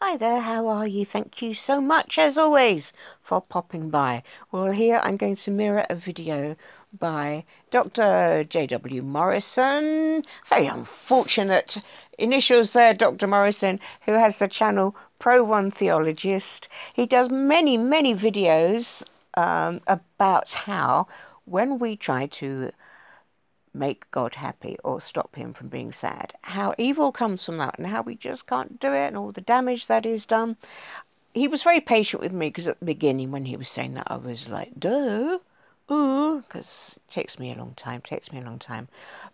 Hi there, how are you? Thank you so much, as always, for popping by. Well, here I'm going to mirror a video by Dr. J.W. Morrison. Very unfortunate initials there, Dr. Morrison, who has the channel Pro One Theologist. He does many, many videos um, about how when we try to make God happy or stop him from being sad. How evil comes from that and how we just can't do it and all the damage that is done. He was very patient with me because at the beginning when he was saying that I was like, duh, because it takes me a long time, takes me a long time.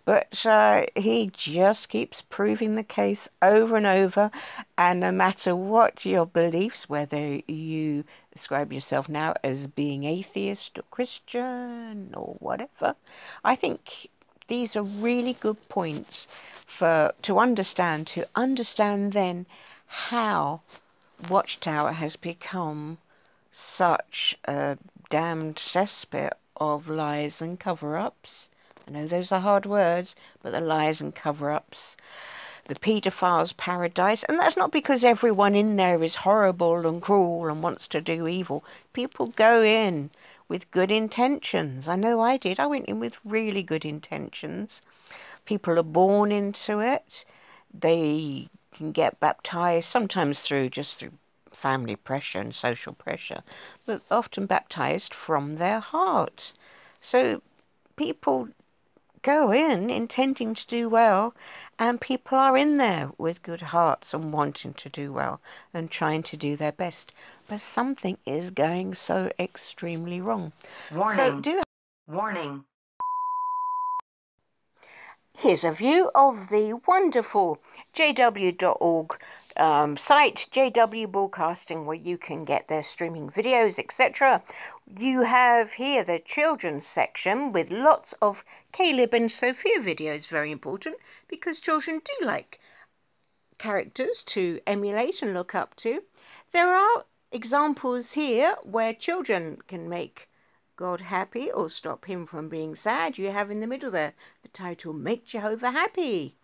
But uh, he just keeps proving the case over and over. And no matter what your beliefs, whether you describe yourself now as being atheist or Christian or whatever, I think these are really good points for to understand to understand then how Watchtower has become such a damned cesspit of lies and cover-ups. I know those are hard words, but the lies and cover-ups, the paedophile's paradise, and that's not because everyone in there is horrible and cruel and wants to do evil. People go in with good intentions. I know I did. I went in with really good intentions. People are born into it. They can get baptized, sometimes through just through family pressure and social pressure, but often baptized from their heart. So people go in intending to do well, and people are in there with good hearts and wanting to do well and trying to do their best. But something is going so extremely wrong. Warning. So do Warning. Here's a view of the wonderful jw.org um, site, JW Broadcasting, where you can get their streaming videos, etc. You have here the children's section with lots of Caleb and Sophia videos, very important because children do like characters to emulate and look up to. There are examples here where children can make God happy or stop him from being sad. You have in the middle there the title Make Jehovah Happy.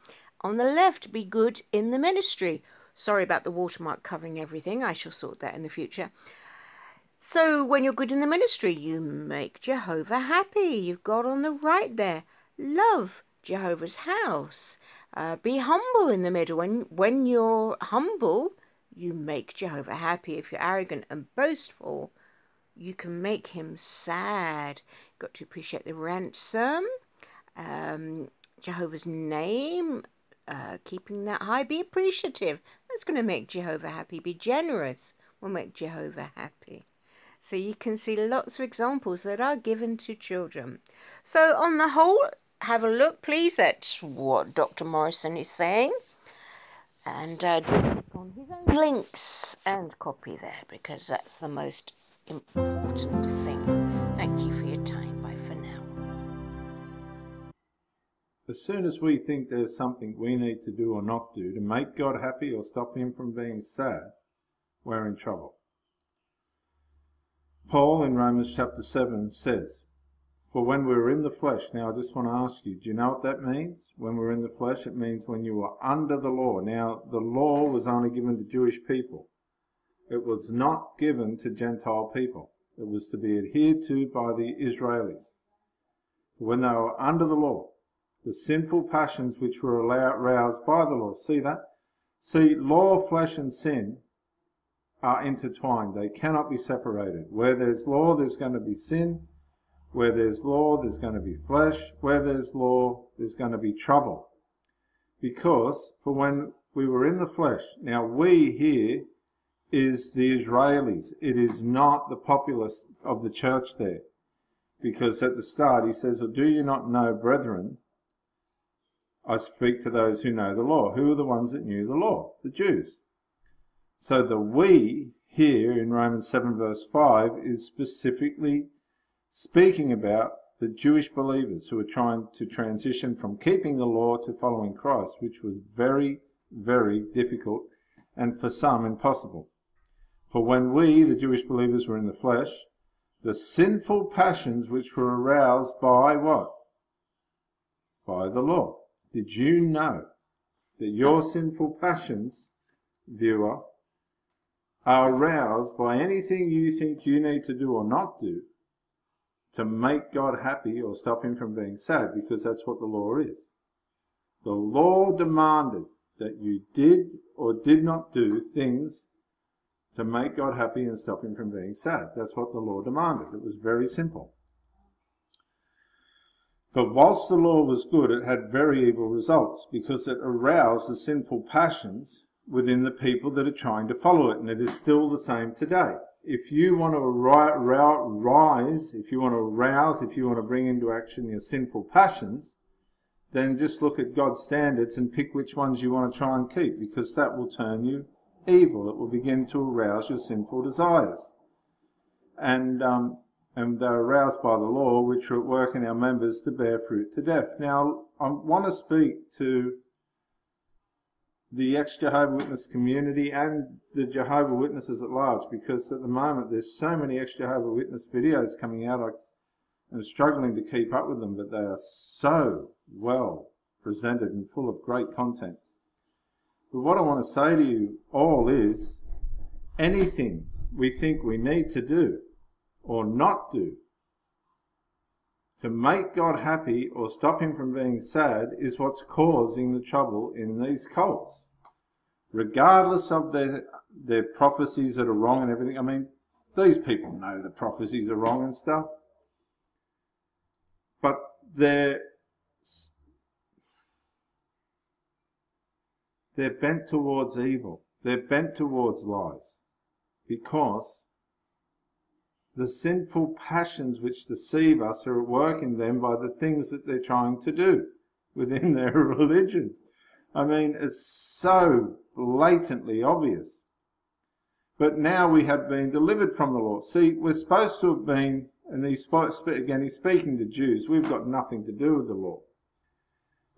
On the left, Be Good in the Ministry Sorry about the watermark covering everything. I shall sort that in the future. So when you're good in the ministry, you make Jehovah happy. You've got on the right there. Love Jehovah's house. Uh, be humble in the middle. When, when you're humble, you make Jehovah happy. If you're arrogant and boastful, you can make him sad. Got to appreciate the ransom. Um, Jehovah's name, uh, keeping that high. Be appreciative. That's going to make Jehovah happy. Be generous will make Jehovah happy. So you can see lots of examples that are given to children. So on the whole, have a look, please. That's what Dr. Morrison is saying. And uh, on his own links and copy there because that's the most important thing. As soon as we think there's something we need to do or not do to make God happy or stop him from being sad, we're in trouble. Paul in Romans chapter 7 says, For when we were in the flesh, now I just want to ask you, do you know what that means? When we're in the flesh, it means when you were under the law. Now, the law was only given to Jewish people. It was not given to Gentile people. It was to be adhered to by the Israelis. When they were under the law, the sinful passions which were aroused by the law. See that? See, law, flesh, and sin are intertwined. They cannot be separated. Where there's law, there's going to be sin. Where there's law, there's going to be flesh. Where there's law, there's going to be trouble. Because for when we were in the flesh, now we here is the Israelis. It is not the populace of the church there. Because at the start he says, Or do you not know, brethren, I speak to those who know the law. Who are the ones that knew the law? The Jews. So the we here in Romans 7 verse 5 is specifically speaking about the Jewish believers who are trying to transition from keeping the law to following Christ, which was very, very difficult and for some impossible. For when we, the Jewish believers, were in the flesh, the sinful passions which were aroused by what? By the law. Did you know that your sinful passions, viewer, are aroused by anything you think you need to do or not do to make God happy or stop him from being sad, because that's what the law is. The law demanded that you did or did not do things to make God happy and stop him from being sad. That's what the law demanded. It was very simple. But whilst the law was good, it had very evil results because it aroused the sinful passions within the people that are trying to follow it, and it is still the same today. If you want to rise, if you want to arouse, if you want to bring into action your sinful passions, then just look at God's standards and pick which ones you want to try and keep, because that will turn you evil. It will begin to arouse your sinful desires. And um, and they're aroused by the law, which are at work in our members to bear fruit to death. Now, I want to speak to the ex-Jehovah Witness community and the Jehovah Witnesses at large, because at the moment there's so many ex-Jehovah Witness videos coming out, I am struggling to keep up with them, but they are so well presented and full of great content. But what I want to say to you all is, anything we think we need to do or not do to make God happy or stop him from being sad is what's causing the trouble in these cults. Regardless of their, their prophecies that are wrong and everything. I mean, these people know the prophecies are wrong and stuff. But they're, they're bent towards evil. They're bent towards lies. Because the sinful passions which deceive us are at work in them by the things that they're trying to do within their religion. I mean, it's so blatantly obvious. But now we have been delivered from the law. See, we're supposed to have been, and he's again, he's speaking to Jews. We've got nothing to do with the law.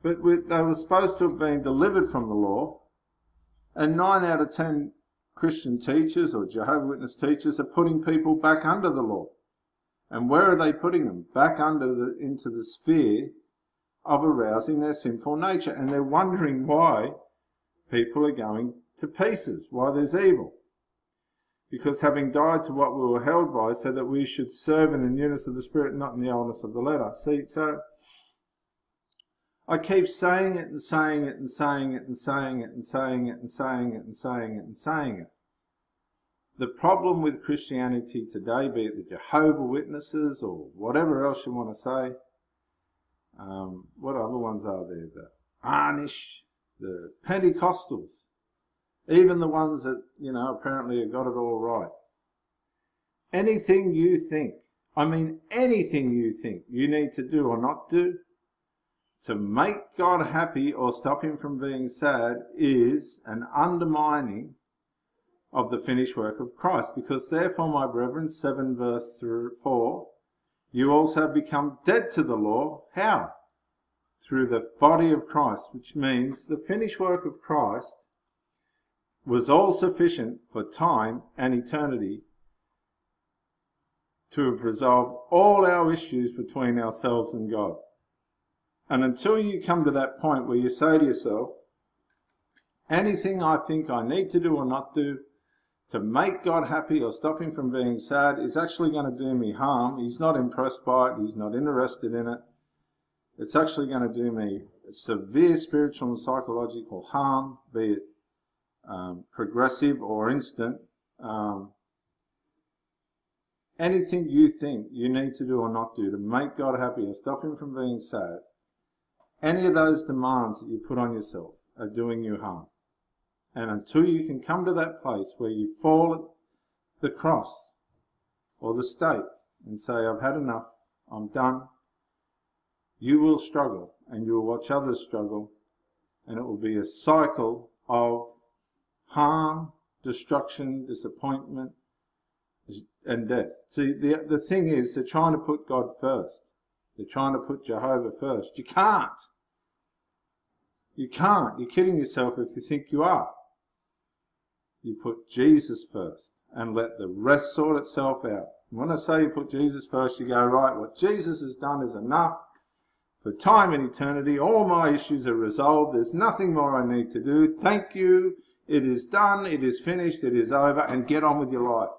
But we, they were supposed to have been delivered from the law, and nine out of ten Christian teachers or Jehovah Witness teachers are putting people back under the law. And where are they putting them? Back under the, into the sphere of arousing their sinful nature. And they're wondering why people are going to pieces, why there's evil. Because having died to what we were held by, so that we should serve in the newness of the Spirit, not in the oldness of the letter. See, so I keep saying it and saying it and saying it and saying it and saying it and saying it and saying it and saying it. The problem with Christianity today, be it the Jehovah Witnesses or whatever else you want to say, um, what other ones are there? The Amish, the Pentecostals, even the ones that, you know, apparently have got it all right. Anything you think, I mean anything you think you need to do or not do, to make God happy or stop him from being sad is an undermining of the finished work of Christ. Because therefore, my brethren, 7 verse 4, you also have become dead to the law. How? Through the body of Christ, which means the finished work of Christ was all sufficient for time and eternity to have resolved all our issues between ourselves and God. And until you come to that point where you say to yourself, anything I think I need to do or not do to make God happy or stop him from being sad is actually going to do me harm. He's not impressed by it. He's not interested in it. It's actually going to do me severe spiritual and psychological harm, be it um, progressive or instant. Um, anything you think you need to do or not do to make God happy or stop him from being sad any of those demands that you put on yourself are doing you harm. And until you can come to that place where you fall at the cross or the stake and say, I've had enough, I'm done, you will struggle and you will watch others struggle and it will be a cycle of harm, destruction, disappointment, and death. See, the, the thing is, they're trying to put God first. They're trying to put Jehovah first. You can't. You can't. You're kidding yourself if you think you are. You put Jesus first and let the rest sort itself out. And when I say you put Jesus first, you go, right, what Jesus has done is enough. For time and eternity, all my issues are resolved. There's nothing more I need to do. Thank you. It is done, it is finished, it is over, and get on with your life.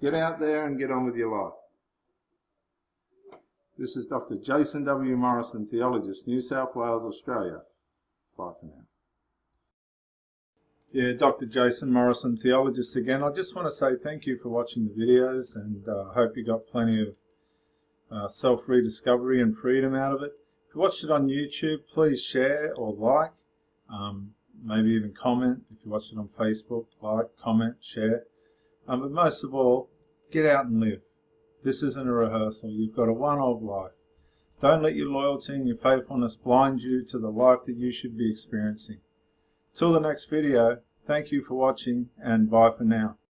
Get out there and get on with your life. This is Dr. Jason W. Morrison, theologist, New South Wales, Australia. Bye for now. Yeah, Dr. Jason Morrison, theologist again. I just want to say thank you for watching the videos and I uh, hope you got plenty of uh, self-rediscovery and freedom out of it. If you watched it on YouTube, please share or like, um, maybe even comment. If you watched it on Facebook, like, comment, share. Um, but most of all, get out and live. This isn't a rehearsal. You've got a one-off life. Don't let your loyalty and your faithfulness blind you to the life that you should be experiencing. Till the next video, thank you for watching and bye for now.